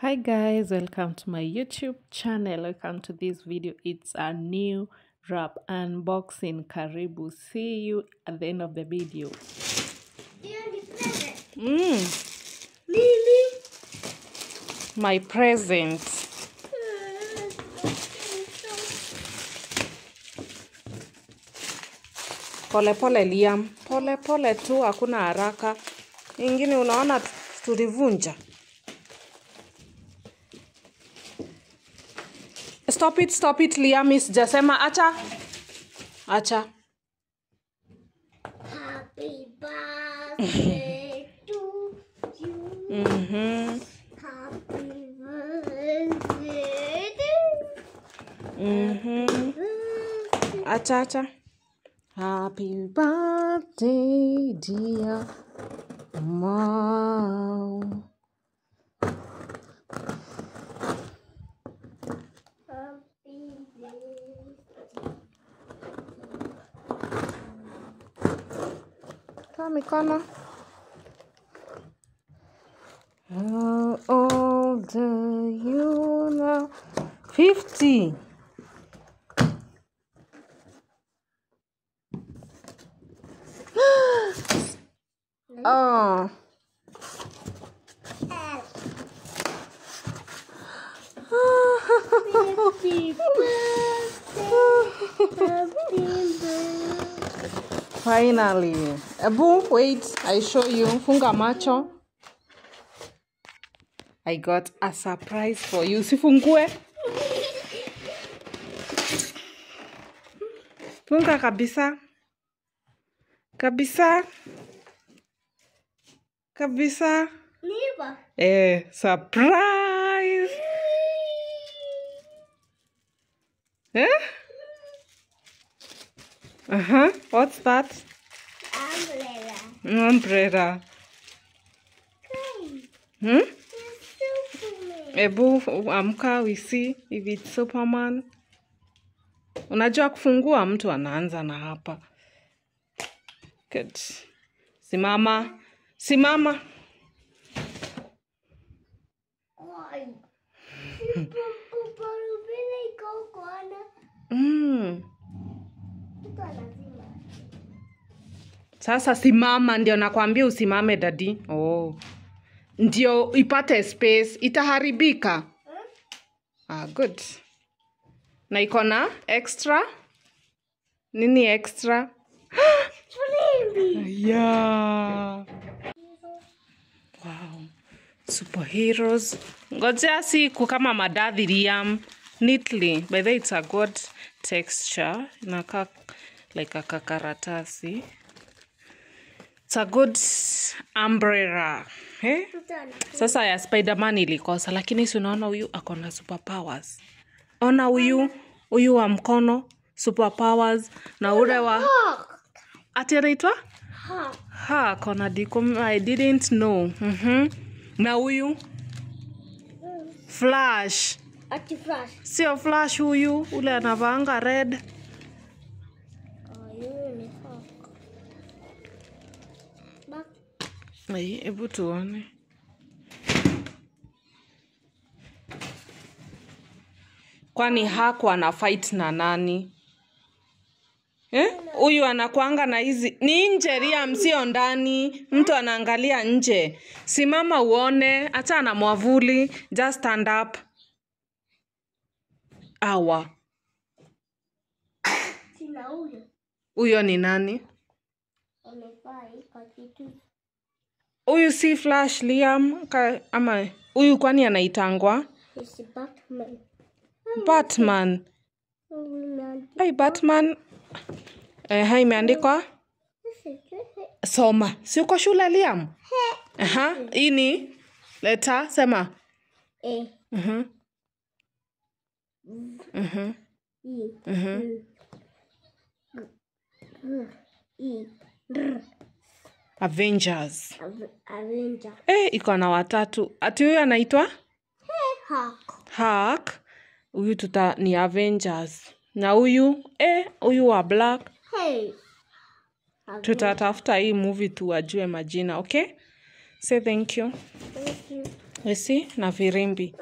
Hi guys, welcome to my YouTube channel. Welcome to this video. It's a new wrap unboxing. Karibu. See you at the end of the video. Mm, Lily. my present. Pole pole Liam, pole pole tu, hakuna haraka. Ingine unaona tulivunja. Stop it, stop it Liam, sijasema acha. Acha. Happy birthday to you. Mhm. Happy birthday to you. Acha acha. Happy birthday, dear mom. mikono. How old are you now? 50. Finally. Abu, wait, I show you. Funga macho. I got a surprise for you. Sifungue. Funga kabisa. Kabisa. Kabisa. Neighbor. Eh, surprise. Eh? Uh-huh. What's that? Umbrella. Hmm? Ebu amka we see if it's Superman. Unajua kufungua mtu anaanza na hapa. Good. Simama. Simama. Mm. Sasa simama ndio nakwambia usimame dadi. Oh. Ndio ipate space itaharibika. Ah, good. Na iko na extra? Nini extra? Yeah. Wow. Superheroes. Ngojea siku kama madadhi Liam. Neatly. By the way, it's a good texture. Inakaa like a kakaratasi. It's a good umbrella. Eh? Sasa ya Spider-Man ilikosa, lakini si unaona huyu ako na superpowers. Ona huyu huyu wa mkono superpowers na ule wa ati anaitwa ha kona dikum I didn't know. Mhm. Na huyu Flash. Ati flash. Sio Flash huyu, ule anavaanga red. Hebu tuone. Kwani haku ana fight na nani? Eh? Huyu anakwanga na hizi ni nje ria, msio ndani. Mtu anaangalia nje. Simama uone, acha na mwavuli, just stand up. Awa, huyo ni nani? Amevaa hii kwa kitu. Huyu si Flash Liam, ka, ama huyu kwani anaitangwa Batman. Batman? Imeandikwa- Batman. Eh, imeandikwa soma. Si uko shule Liam? Aha, hii ni leta sema. Eh, Mhm. Mhm. I, Mhm. Uh -huh. I, R. Avengers. Ave- Avenger. Eh, iko na watatu. Ati huyu anaitwa. Hulk. Huyu tuta ni Avengers. Na huyu eh, huyu wa black. Hey. Tutatafuta hii movie tu wajue majina, okay? Say thank you. Thank you. esi na virimbi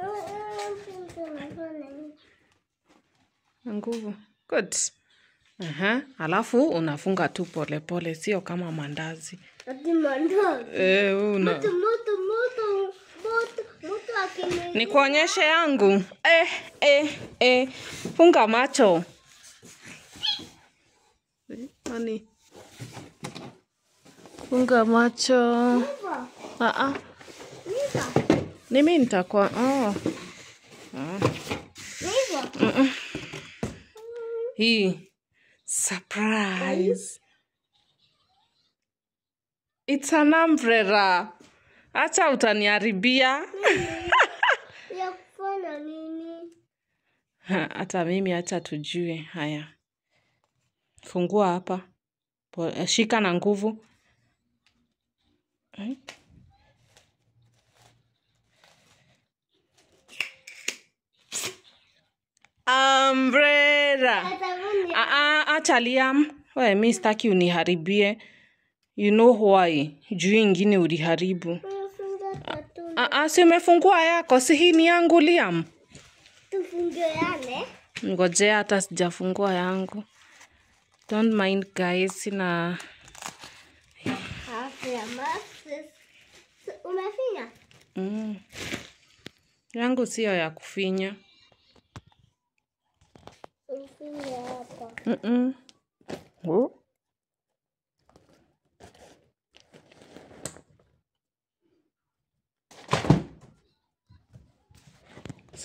na nguvu good Aha. alafu unafunga tu polepole sio kama mandazi. E, una... Moto, moto, moto, moto, moto akini- nikuonyeshe yangu. Eh, eh, eh. funga macho. Eh, nani? Funga macho. Niva, ah, ah. nimi nitakuwa oh. hii. Surprise it's an umbrella acha utaniharibia Ya kufanya nini? Ha, hata mimi acha tujue haya fungua hapa shika na nguvu Eh. umbrella Atabuni. Ah, ah, acha Liam, we mi staki uniharibie. You know why? Juu ingine uliharibu. Ah, ah, si umefungua yako, si hii ni yangu Liam. Tufunge yale. Ngojea hata sijafungua yangu. Don't mind guys, sina. Umefinya? mm. yangu sio ya kufinya. Hapa. Mm -mm. Oh.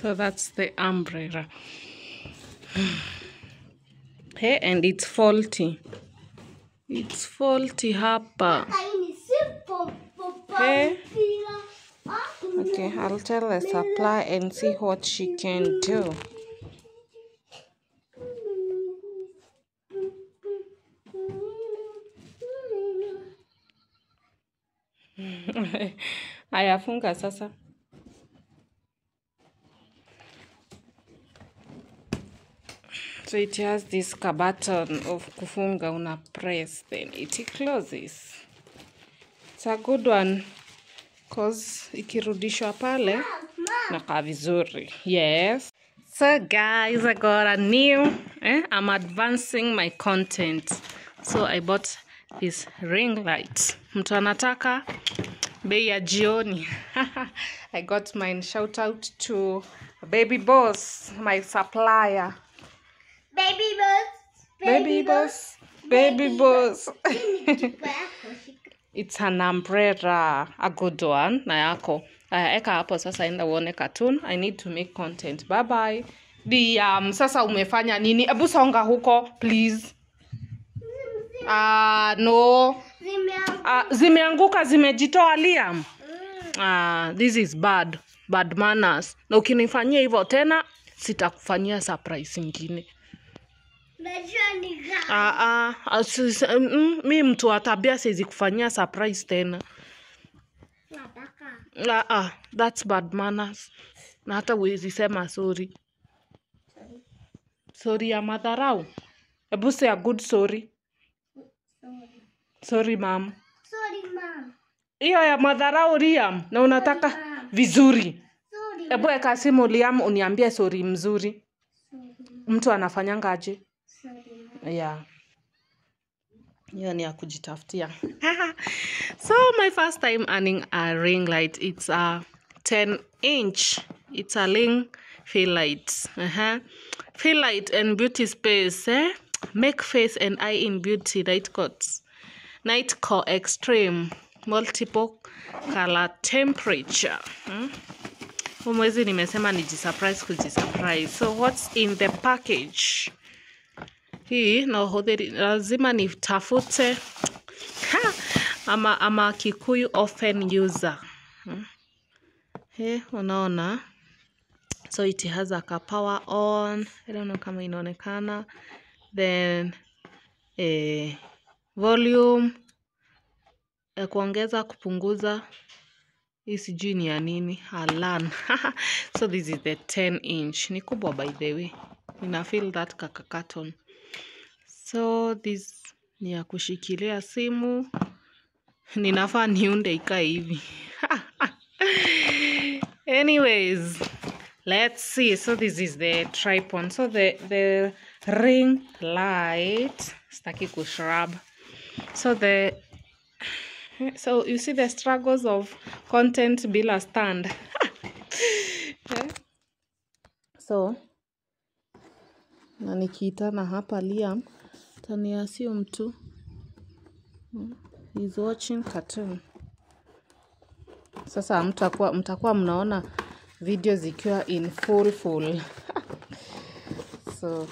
So that's the umbrella. hey, and it's faulty. It's faulty hapa. Ah, Okay, I'll tell the supply and see what she can do. Ayafunga sasa. So it has this button of kufunga una press then it closes. It's a good one cause ikirudishwa pale nakaa vizuri. Yes. So guys, I got a new, eh, I'm advancing my content. So I bought this ring light. Mtu anataka bei ya jioni. I got mine. Shout out to Baby Boss, my supplier. Baby bus. Baby bus. Baby bus. It's an umbrella, a good one. Na yako. Aya, eka hapo sasa, enda uone cartoon. I need to make content. Bye bye. Di, um, sasa umefanya nini? Ebu songa huko, please. Ah, no. Zimeanguka. Uh, zimeanguka zimejitoa Liam. Ah, this is bad. Bad manners. Na ukinifanyia hivyo tena sitakufanyia surprise ingine. Najua ni. Ah, ah, ah, si- mm, mi mtu wa tabia siwezi kufanyia surprise tena. Ah, ah, that's bad manners. Na hata huwezi sema sorry. Sorry ya madharau. Ebu say a good sorry. Sorry. mam. Hiyo ya madharau Liam, na unataka sorry, vizuri. Ebu eka simu Liam, uniambie sorry mzuri. Sorry. Mtu anafanyanga aje? Yeah. hiyo ni ya kujitafutia so my first time earning a ring light it's a 10 inch it's a ling fill light uh-huh. fill light and beauty space eh? make face and eye in beauty night coats night co extreme multiple color temperature hmm? umwezi nimesema ni jisurprise kujisurprise so what's in the package hii na uhudhuri, lazima nitafute ha! ama, ama kikuyu often user. Hmm. He, unaona. So it has a power on I don't know kama inaonekana. Then eh, volume ya kuongeza kupunguza hii sijui ni ya nini alan so this is the 10 inch. Ni kubwa by the way. Ina feel that kaka carton so this ni ya kushikilia simu ninafaa niunde ikae hivi Anyways, let's see. So this is the tripod. So the the ring light. Staki kushrub. So the so you see the struggles of content bila stand. Eh? So na nikiitana hapa Liam tani assume tu mm, he's watching cartoon. Sasa mtakuwa mtakuwa mnaona video zikiwa in full full. so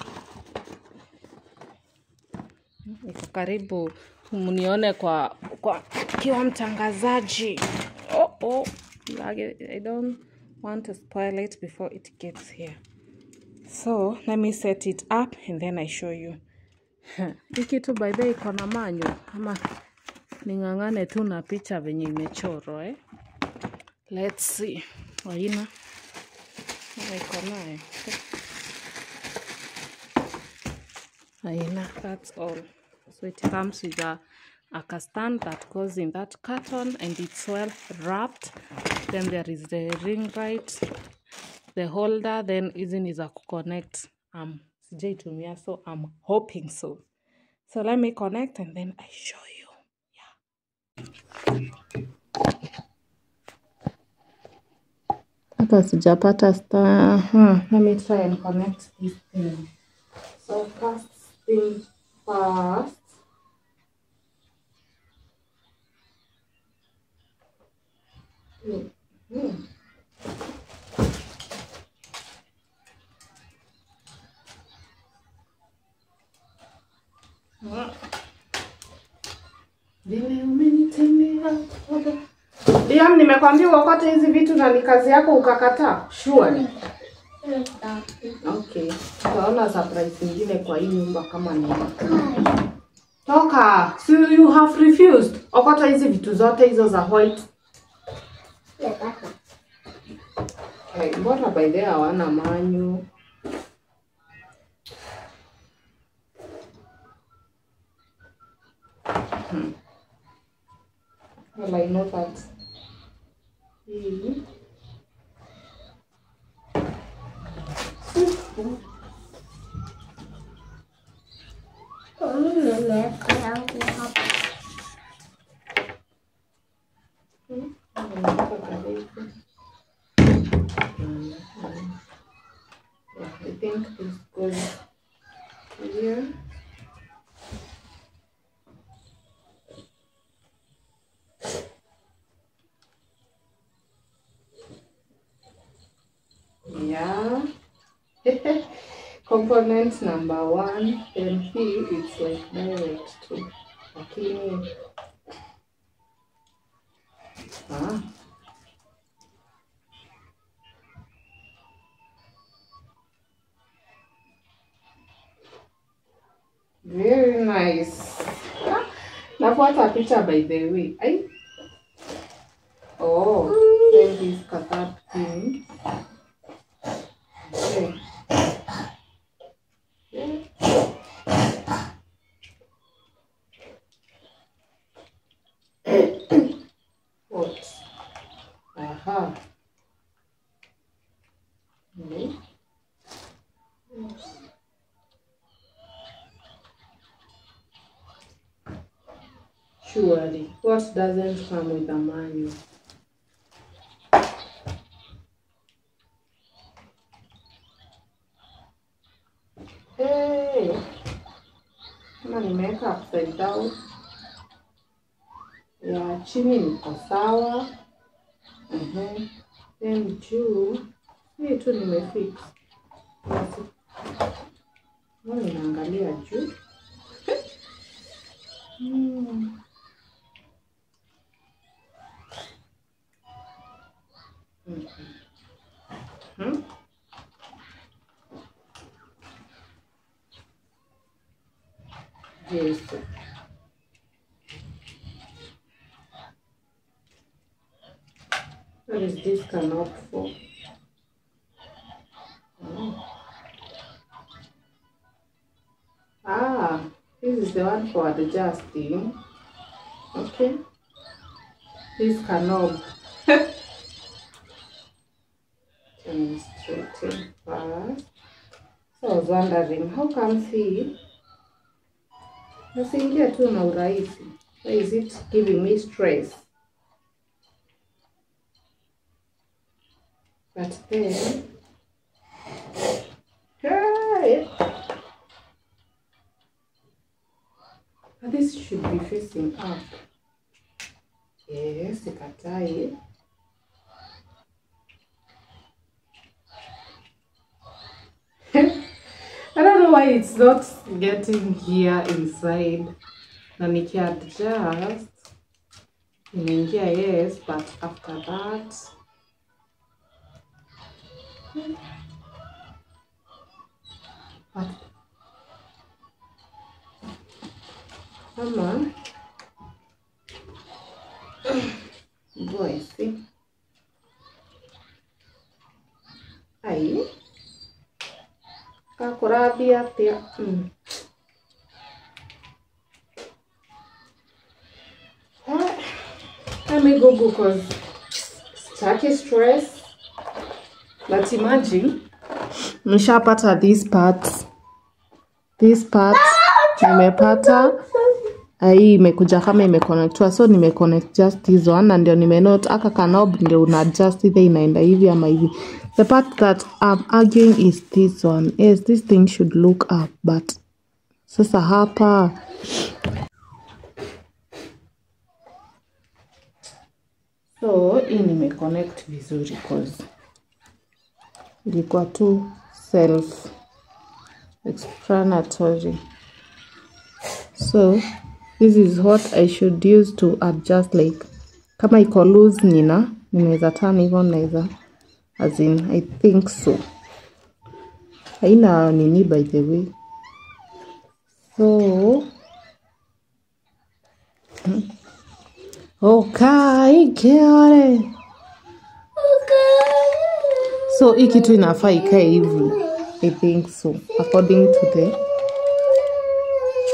iko karibu mnione kwa kwa kiwa mtangazaji. Oh, oh. I don't want to spoil it before it gets here. So let me set it up and then I show you. Hii kitu by the way iko na manyo ama ning'ang'ane tu na picha venye imechorwa eh? Let's see. Waina Ama iko nayo Aina, that's all. So it comes with a, a stand that goes in that carton and it's well wrapped. Then there is the ring light, the holder, then hizi ni za kuconnect. Um, sijaitumia so I'm hoping so. So let me connect and then I show you. Hapa sijapata star. Huh, let me try and connect this thing. So first thing first. Mhm. Liam, nimekwambia uokote hizi vitu na ni kazi yako ukakataa. Sure. Okay. Tutaona surprise nyingine kwa hii nyumba kama ni Toka. So you have refused. Okota hizi vitu zote hizo za white. Okay, mbona by the way hawana manyu? Hmm. Well, I know that. Hii. Nimeweka yangu hapa. Hmm. Nimeweka karibu. Mm, mm. Yeah, I think this goes here. Yeah. Component number one, MP, it's like direct to lakini ah. Very nice. Ah, Nafuata picha by the way. Ai. Oh, then this that thing. Okay. What? Aha. Okay. Surely. What doesn't come with a manual? Hey. Kama nimeweka upside down. Ya chini niko sawa. huh. Then juu hii tu nimefix. Ninaangalia juu? Hmm. Hmm? Yes. What is this canop for? Oh. Ah, this is the one for adjusting. Okay. This canob. demonstrating first. So I was wondering how comes he nasiingia tu na urahisi. Why is it giving me stress? But then Hey! This should be facing up. Yes, sikatai. I don't know why it's not getting here inside. Na nikiadjust inaingia yes, but after that but ama boy see kakũrambia atia mm. Let me Google because sitaki stress. But imagine. Nishapata these parts. These parts nimepata. Ah, hii imekuja kama imeconnectiwa. So nimeconnect just this one na ndio nimenote. Aka kanob ndio una adjust either inaenda hivi ama hivi. The part that I'm arguing is this one. Yes this thing should look up but sasa hapa so hii nimeconnect vizuri cause ilikuwa tu self explanatory so this is what i should use to adjust like kama iko loose nina ninaweza turn hivyo naweza as in i think so. Haina nini by the way. So okay kiare so hii kitu inafaa ikae hivi i think so according to the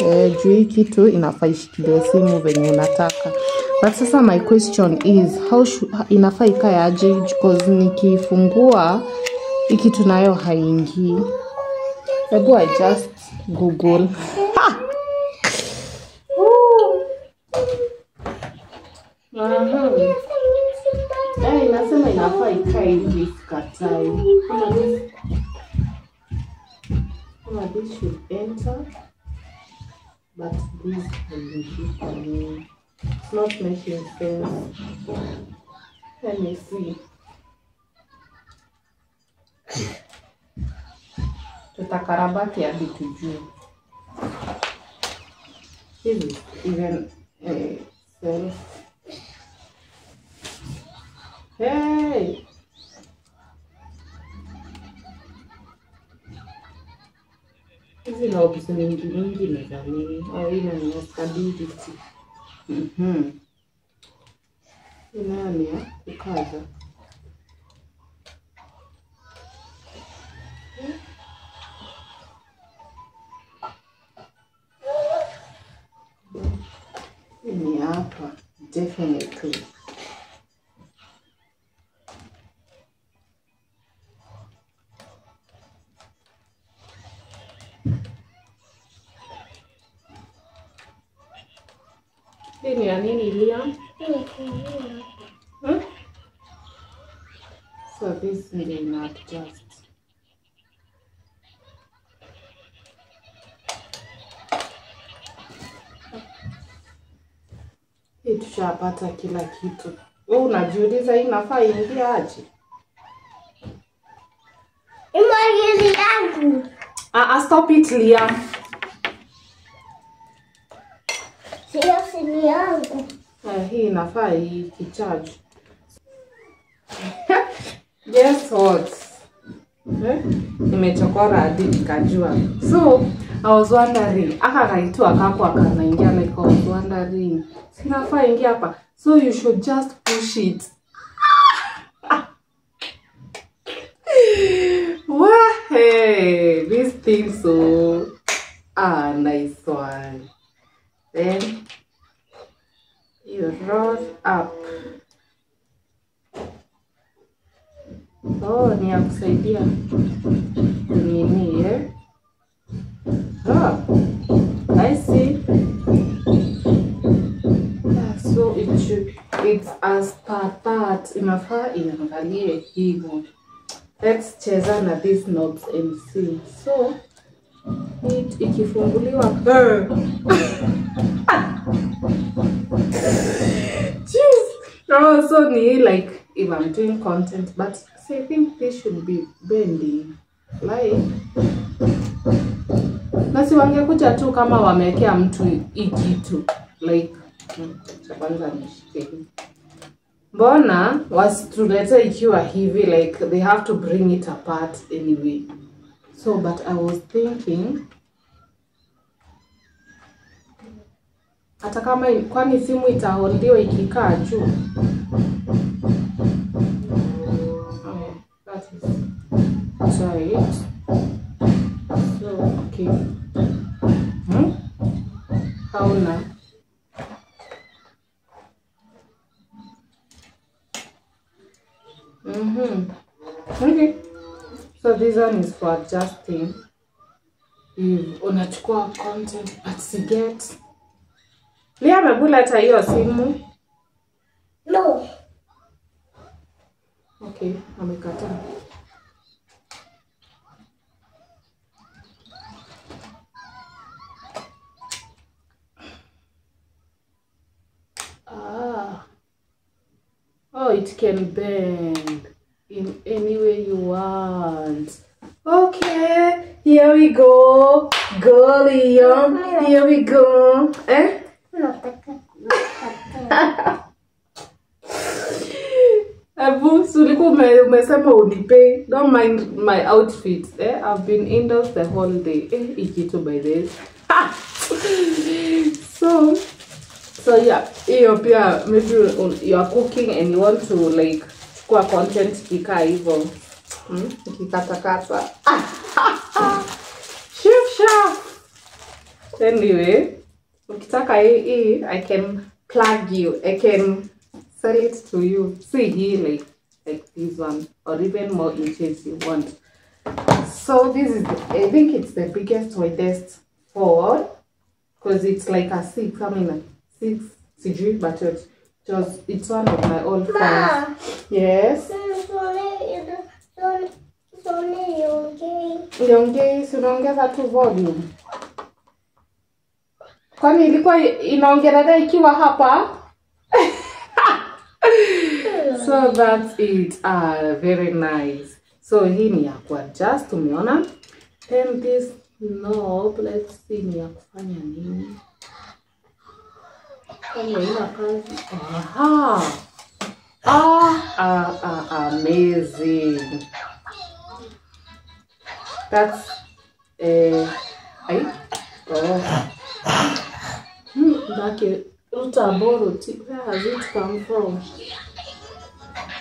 eh, juu hii kitu inafaa ishikilie simu venye unataka. But sasa my question is how should, inafaa ikae aje? Because nikifungua hii kitu nayo haingii. Hebu i just google. Eh, enter but this can be good for me. it's not making sense. Let me see. Tutakarabati hadi tujue. Hivi even eh, self hey hizi knobs mingi mingi ni za nini? Oh ile ni stability. Mhm. Nani ya kukaza. Ni hapa definitely ya nini Lia? Hmm? So this will not just Hii tushapata kila kitu. Wewe unajiuliza hii nafaa ingia aje? Imagine yangu. Ah, ah, stop it Liam. Sio simu yangu. Eh, hii inafaa ikicharge. Guess what? Eh? Nimechokora hadi nikajua. So, I was wondering, aka kaitu akapo akanaingia like I was wondering. Sinafaa ingia hapa. So you should just push it. Wah, hey, this thing so ah nice one. Then you roll up. Oh, ni ya kusaidia eh? Ah, I see. So it should, it's as per that. Inafaa iangalie hivyo. Let's cheza na these knobs and see. So ikifunguliwa. No, so ni like if I'm doing content, but I think this should be bending like na si wangekuja tu kama wamewekea mtu ikitu kitu like cha kwanza nishike mbona wasitulete ikiwa hivi like they have to bring it apart anyway so but i was thinking hata kama kwani simu itaholdiwa ikikaa juu? So okay. Hmm? hauna mm-hmm. okay so this one is for adjusting. If unachukua content but siget lia amebula hata hiyo simu? No. okay amekataa. Ah. Oh, it can bend in any way you want. Okay, here we go. Go, Liam. Here we go. Eh? Nataka. Nataka. Abu, si ulikuwa ume, umesema unipei. Don't mind my outfit. Eh? I've been indoors the whole day. Eh, ikitu by this. so, so yeah, hiyo pia maybe un- you are cooking and you want to like chukua content ikikaa hivyo. Hmm? Ikikatakata. Chef. Anyway, ukitaka hii I can plug you. I can sell it to you. See hii like like this one or even more inches you want. So this is I think it's the biggest widest forward because it's like a six. I mean a six sijui but it was it's one of my old Ma. friends. Yes. Si unaongeza tu volume. Kwani ilikuwa inaongelelea ikiwa hapa? so that's it. Ah, very nice. So hii ni ya kuadjust, umeona? Then this knob, let's see ni ya kufanya nini? Aha. Ah, ah, ah, amazing. That's uh, I oh. Hmm, back. Utaboro, where has it come from?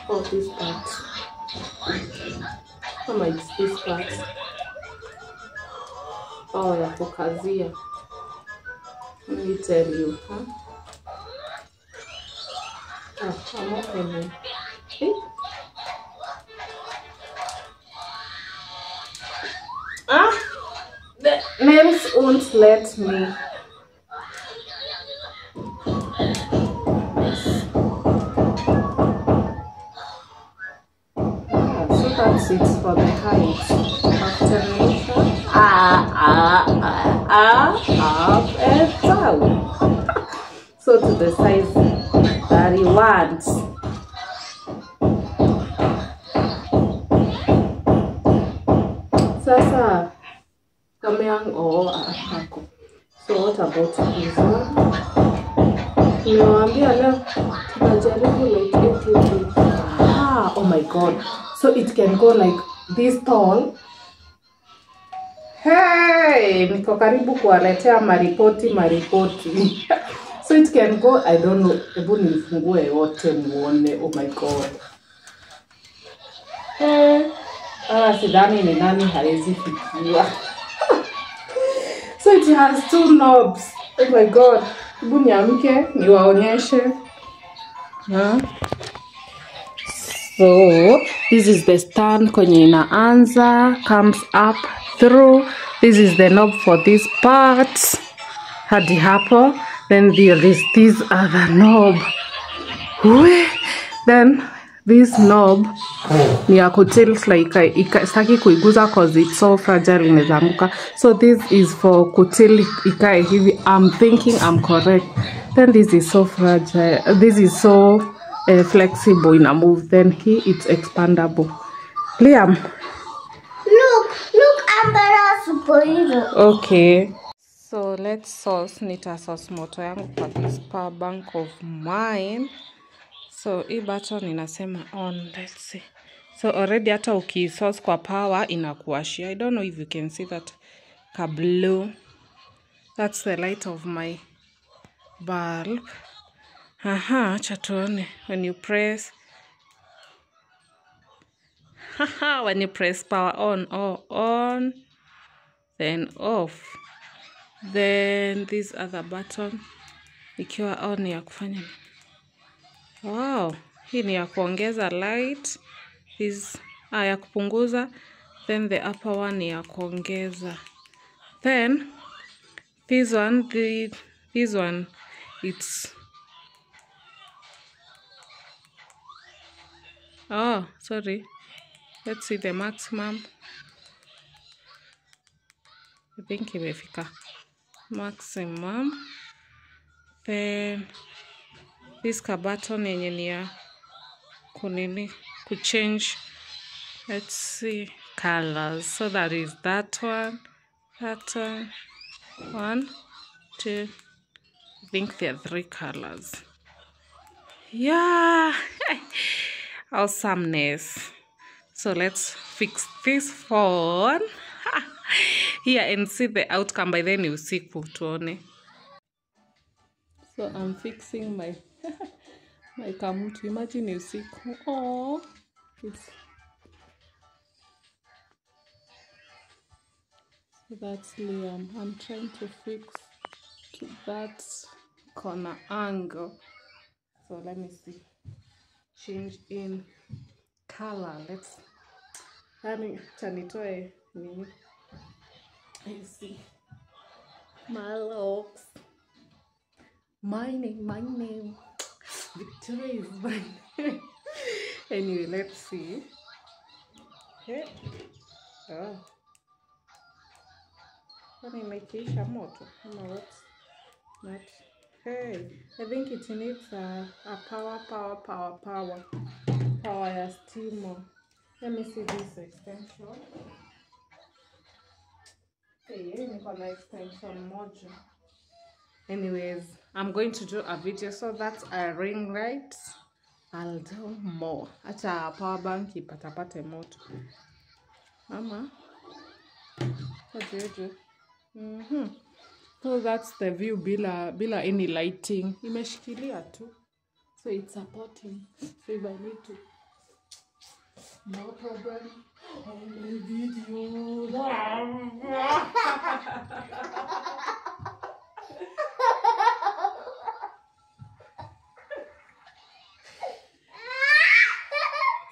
Oh, this part. Kama it's this part. Oh, ya kukazia. Let me tell you, huh? Oh. Eh? Ah, the nails won't let me. Ah, so that's it for the height. Alternation. Ah, ah, ah, ah, up and down. So to the size that he wants. Sasa kameang oo ako. So what about this one? Ah, oh my god. So it can go like this tall. Hey, niko karibu kuwaletea maripoti maripoti. so it can go, I don't know, hebu nifungue yote muone. Oh my god. Eh, ah, sidhani ni nani hawezi fikiwa. so it has two knobs. Oh my god. Hebu niamke niwaonyeshe. Huh? So this is the stand kwenye inaanza comes up through this is the knob for this part hadi hapo then there is this other knob. Then this knob ni ya kutilt like sitaki kuiguza cause it's so fragile inaweza anguka so this is for kutil ikae hivi. I'm thinking i'm correct. Then this is so fragile this is so uh, flexible ina move. Then here it's expandable. Liam. Look, look, Ambara superhero. okay so let's sauce nita sauce moto yangu kwa this power bank of mine. So hii button inasema on let's see. So already hata ukisource kwa power inakuashia. I don't know if you can see that ka blue that's the light of my bulb. Aha acha tuone. When you press haha when you press power on or on then off then this other button ikiwa on ni ya kufanya wow hii ni ya kuongeza light this ah, ya kupunguza then the upper one ni ya kuongeza. Then this one the, this one it's oh sorry let's see the maximum. I think imefika maximum. Then this ka button yenye ni ya kunini kuchange let's see colors. So that is that one that one one two i think there are three colors. Yeah awesomeness. So let's fix this phone here and see the outcome by then usiku tuone. So i'm fixing my my kamutu. Imagine usiku. Oh it's so that's liam. I'm trying to fix to that corner angle. So let me see. Change in color. Let's yani chanitoe nini I see my looks my name my name. Victoria is my name. Anyway let's see. Hey. oh. kwani imekiisha moto ama what not. Hey. I think it needs a, a power power power power. Power ya stima let me see this extension anyways i'm going to do a video so that a ring light. I'll do more. Acha power bank ipatapate moto. Mama. What do you do? Mm -hmm. so that's the view bila bila any lighting. Imeshikilia tu. So it's supporting. So if i need to no problem only video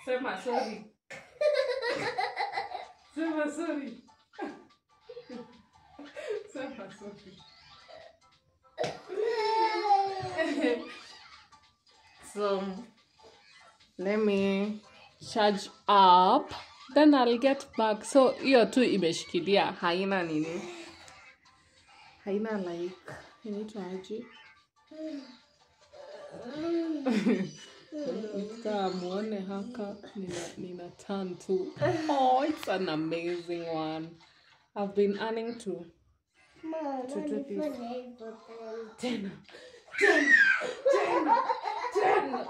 Sema sorry. Sema sorry. Sorry. so let me charge up then I'll get back. So hiyo tu imeshikilia haina nini, haina like inaitaji? Nika muone haka nina, nina turn to. Oh, it's an amazing one. I've been earning to To do this. this. ten, ten, ten, ten,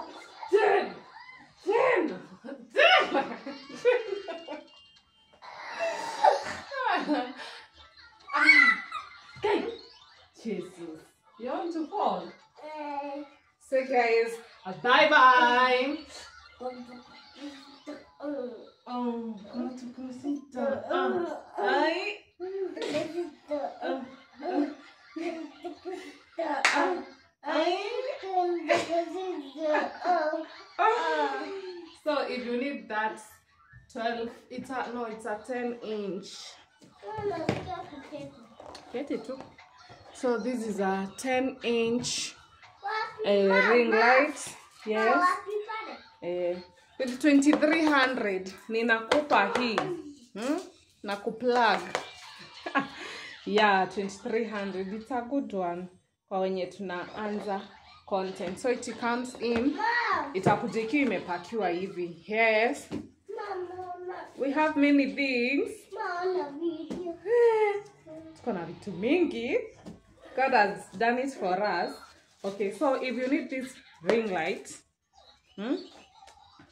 ten, Okay. Jesus, you want to fall? So guys, bye bye. Oh, um, no it's a 10 inch. Get it too. so this is a 10 inch uh, ring light. Yes. Uh, eh, with 2300 ninakupa hii. Hmm? na kuplug yeah 2300 it's a good one kwa wenye tunaanza content. So it comes in. Mom, itakuja ikiwa imepakiwa hivi. Yes we have many things. It's gonna be na vitu mingi. God has done it for us. Okay so if you need this ring light hmm?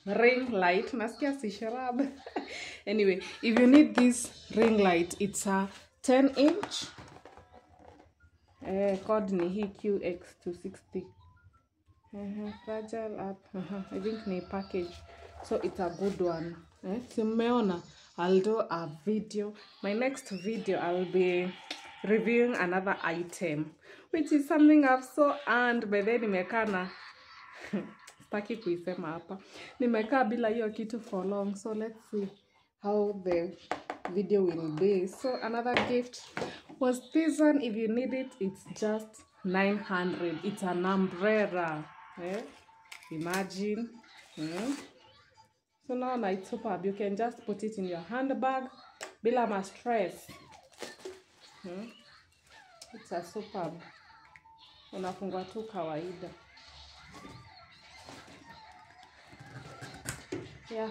ring light nasikia si sharab. Anyway if you need this ring light it's a 10 inch. Eh, code ni hii qx260 uh-huh. fragile up uh-huh. i think ni package. So it's a good one eh? si mmeona i'll do a video my next video i'll be reviewing another item which is something i've so earned by then nimekaa na sitaki kuisema hapa nimekaa bila hiyo kitu for long so let's see how the video will be so another gift was this one if you need it it's just 900 it's an umbrella eh? imagine mm? So now it's up, you can just put it in your handbag. Bila ma stress. Hmm? it's a superb unafungwa tu kawaida. Yeah.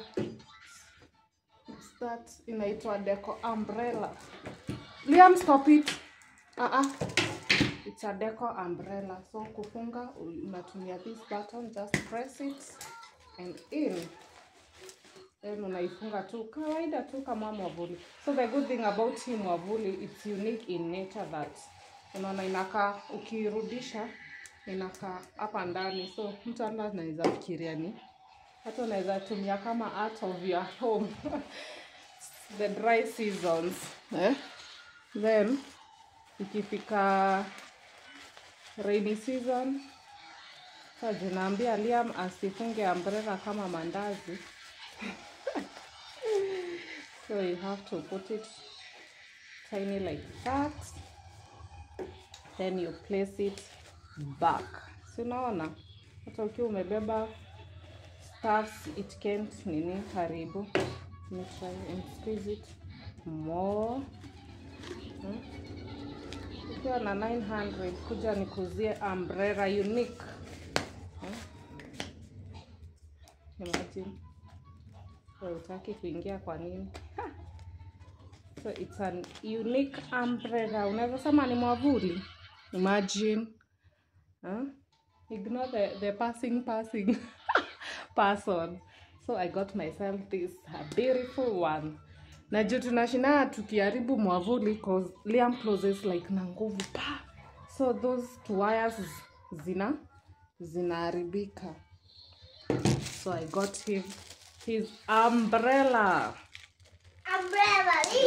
It's that inaitwa deco umbrella. Liam stop it. Uh-uh. it's a deco umbrella. So kufunga unatumia this button just press it and in then unaifunga tu. Kawaida tu kama mwavuli. So the good thing about hii mwavuli it's unique in nature that unaona inakaa ukirudisha inakaa hapa ndani. So mtu anda anaweza fikiria ni hata unaweza tumia kama art of your home. The dry seasons. Eh? then ikifika rainy season sa zinaambia liam asifunge umbrella kama mandazi so you have to put it tiny like that then you place it back si unaona hata ukiwa umebeba stuffs it can't nini karibu Let me try and squeeze it more hmm? ukiwa na 900 kuja nikuzie umbrella unique hmm? imagine utaki kuingia kwa nini! So it's an unique umbrella. Unaweza sema ni mwavuli. Imagine huh? ignore the, the passing passing person. So i got myself this a beautiful one. Na juu tunashina tukiharibu mwavuli cause liam closes like na nguvu. Pa! So those two wires zina zinaharibika. So i got him his umbrella Umbrella,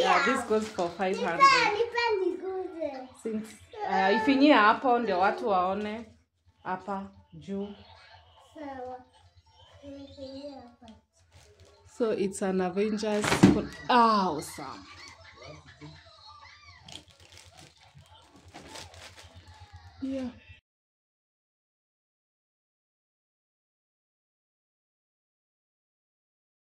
yeah this goes for 500 Nipe, nipe since uh, ifinyia hapo ndio watu waone hapa juu. So it's an avengers con- awesome. Yeah